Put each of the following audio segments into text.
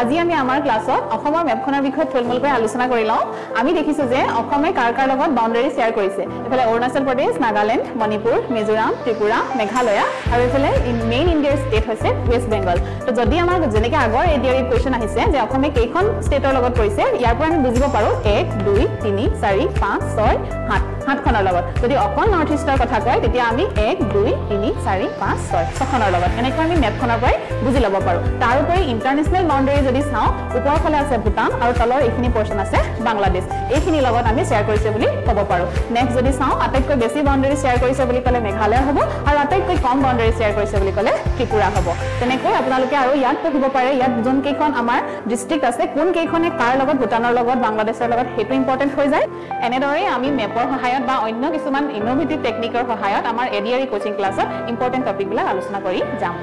আজি আমি আমাৰ ক্লাছত অসমৰ মেপখনৰ বিষয়ে থুলমূলকৈ আলোচনা কৰি লওঁ। আমি দেখিছোঁ যে অসমে কাৰ কাৰ লগত বাউণ্ডেৰী শ্বেয়াৰ কৰিছে। এইফালে অৰুণাচল প্ৰদেশ নাগালেণ্ড মণিপুৰ মিজোৰাম ত্ৰিপুৰা মেঘালয়া আৰু এইফালে মেইন ইণ্ডিয়াৰ ষ্টেট হৈছে ৱেষ্ট বেংগল তো যদি আমাৰ যেনেকৈ আগৰ এ ডি আৰ কুৱেশ্যন আহিছে যে অসমে কেইখন ষ্টেটৰ লগত কৰিছে ইয়াৰ পৰা আমি বুজিব পাৰোঁ এক দুই তিনি চাৰি পাঁচ ছয় সাত। সাতখনৰ লগত। যদি অকল নৰ্থ ইষ্টৰ কথা কয় তেতিয়া আমি এক দুই তিনি চাৰি পাঁচ ছয় ছখনৰ লগত। এনেকৈ আমি মেপখনৰ পৰাই বুজি ল'ব পাৰোঁ। তাৰোপৰি ইণ্টাৰনেশ্যনেল বাউণ্ডেৰী যদি চাওঁ ওপৰৰ ফালে আছে ভূটান আৰু তলৰ এইখিনি পৰ্চন আছে বাংলাদেশ। এইখিনিৰ লগত আমি শ্বেয়াৰ কৰিছে বুলি ক'ব পাৰোঁ। নেক্সট যদি চাওঁ আটাইতকৈ বেছি বাউণ্ডেৰী শ্বেয়াৰ কৰিছে বুলি ক'লে মেঘালয় হ'ব আৰু আটাইতকৈ কম বাউণ্ডেৰী শ্বেয়াৰ কৰিছে বুলি ক'লে ত্ৰিপুৰা হ'ব। তেনেকৈ আপোনালোকে আৰু ইয়াত পঢ়িব পাৰে ইয়াত যোনকেইখন আমাৰ ডিষ্ট্ৰিক্ট আছে কোনকেইখনে কাৰ লগত ভূটানৰ লগত বাংলাদেশৰ লগত সেইটো ইম্পৰ্টেণ্ট হৈ যায়। এনেদৰে আমি মেপৰ সহায়ত বা অন্য কিছুমান ইন'ভেটিভ টেকনিকৰ সহায়ত আমাৰ A D R E coaching ক্লাছত ইম্পৰ্টেণ্ট টপিকবিলাক আলোচনা কৰি যাম।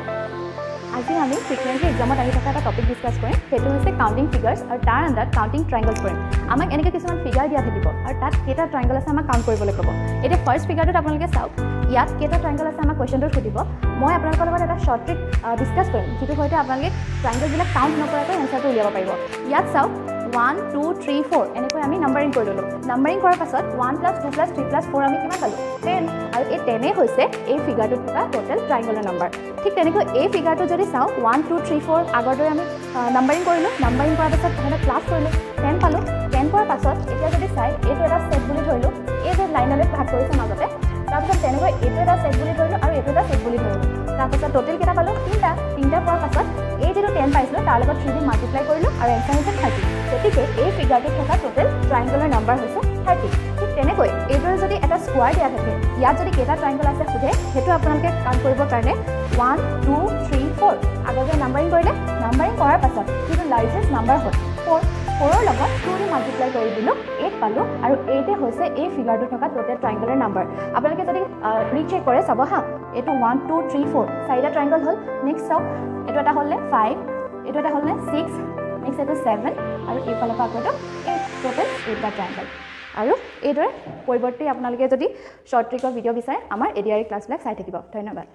আজি আমি ফ্ৰিকুৱেণ্টলি এক্সামত আহি থকা এটা টপিক ডিছকাছ কৰিম। সেইটো হৈছে কাউণ্টিং ফিগাৰ্ছ আৰু তাৰ আণ্ডাৰত কাউণ্টিং ট্ৰাইংগলছ কৰিম। আমাক এনেকৈ কিছুমান ফিগাৰ দিয়া থাকিব আৰু তাত কেইটা ট্ৰাইংগল আছে আমাক কাউণ্ট কৰিবলৈ ক'ব। এতিয়া ফাৰ্ষ্ট ফিগাৰটোত আপোনালোকে চাওক ইয়াত কেইটা ট্ৰাইংগল আছে আমাক কুৱেশ্যনটোত সুধিব। মই আপোনালোকৰ লগত এটা শ্বৰ্ট ট্ৰিক ডিছকাছ কৰিম। যিটো সৈতে আপোনালোকে ট্ৰাইংগলবিলাক কাউণ্ট নকৰাকৈ এনচাৰটো উলিয়াব পাৰিব। ইয়াত চাওক ওৱান টু থ্ৰী ফ'ৰ এনেকৈ আমি নাম্বাৰিং কৰি ল'লোঁ। নাম্বাৰিং কৰাৰ পাছত one plus two plus three plus four আমি কিমান পালোঁ? টেন আৰু এই টেনেই হৈছে এই ফিগাৰটোত থকা ট'টেল ট্ৰাইংগলৰ নাম্বাৰ ঠিক তেনেকৈ এই ফিগাৰটো যদি চাওঁ ওৱান টু থ্ৰী ফ'ৰ আগৰ দৰে আমি নাম্বাৰিং কৰিলোঁ। নাম্বাৰিং কৰাৰ পাছত প্ৰথমতে প্লাছ কৰিলোঁ। টেন পালোঁ। টেন কৰাৰ পাছত এতিয়া যদি চাই এইটো এটা ছেট বুলি ধৰিলোঁ। এই যে লাইনলৈ ভাগ কৰিছে মাজতে তাৰপিছত তেনেকৈ এইটো এটা ছেট বুলি ধৰিলোঁ আৰু এইটো এটা ছেট বুলি ধৰিলোঁ। তাৰপাছত ট'টেল কেইটা পালোঁ? তিনিটা। তিনিটা পোৱাৰ পাছত তাৰ লগত থ্ৰী মাল্টিপ্লাই কৰিলোঁ আৰু এনচাৰ হৈছে থাৰ্টি গতিকে এই ফিগাৰটোত থকা ট'টেল ট্ৰাইংগলৰ নাম্বাৰ হৈছে থাৰ্টি ঠিক তেনেকৈ এইদৰে যদি এটা স্কোৱাৰ দিয়া থাকে ইয়াত যদি কেইটা ট্ৰাইংগল আছে সোধে সেইটো আপোনালোকে কাউণ্ট কৰিবৰ কাৰণে ওৱান টু থ্ৰী ফ'ৰ আগতে নাম্বাৰিং কৰিলে নাম্বাৰিং কৰাৰ পাছত যিটো লাৰ্জেষ্ট নাম্বাৰ হ'ল ফ'ৰ ফ'ৰৰ লগত টু দি মাল্টিপ্লাই কৰি দিলোঁ এইট পালোঁ আৰু এইটে হৈছে এই ফিগাৰটোত থকা ট'টেল ট্ৰাইংগলৰ নাম্বাৰ আপোনালোকে যদি ৰিচেক কৰে চাব হা এইটো ওৱান টু থ্ৰী ফ'ৰ চাৰিটা ট্ৰাইংগল হ'ল। নেক্সট চাওক এইটো এটা হ'লনে? ফাইভ এইটো এটা হ'লনে ছিক্স নেক্সট এইটো ছেভেন আৰু এইফালৰ পৰা আকৌ এইটো এইট ট'টেল এইটটা ট্ৰাইংগল আৰু এইদৰে পৰিৱৰ্তে আপোনালোকে যদি শ্বৰ্ট ট্ৰিকৰ ভিডিঅ' বিচাৰে আমাৰ এ ডি আৰ ক্লাছবিলাক চাই থাকিব। ধন্যবাদ।